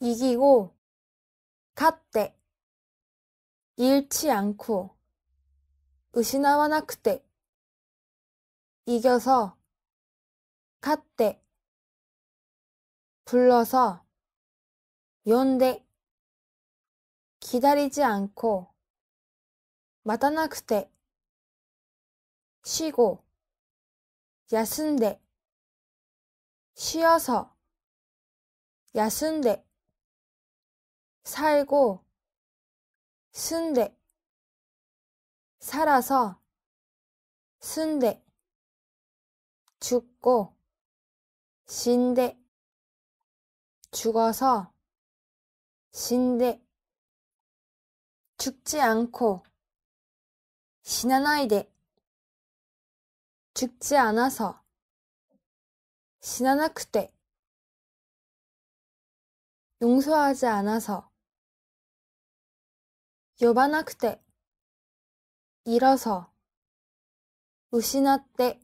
이기고 갔대. 잃지 않고 으시나와나 그때 이겨서 갔대. 불러서 연대. 기다리지 않고 마다나 그때 쉬고 야순대. 쉬어서 야순대. 살고, 쓴데, 살아서, 쓴데, 죽고, 신데, 죽어서, 신데, 죽지 않고, 신나나이데, 죽지 않아서, 신나나쿠테, 용서하지 않아서, 呼ばなくて、잃어서、失って、